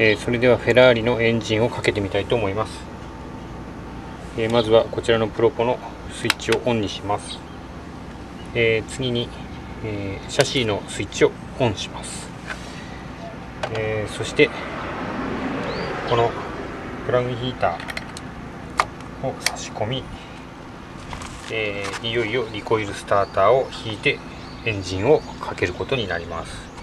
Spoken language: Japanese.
え、それではフェラーリのエンジンをかけてみたいと思います、え、まずはこちらのプロポのスイッチをオンにします、え、次に、えシャシーのスイッチをオンします、えそしてこのプラグヒーターを差し込み、えいよいよリコイルスターターを引いてエンジンをかけることになります。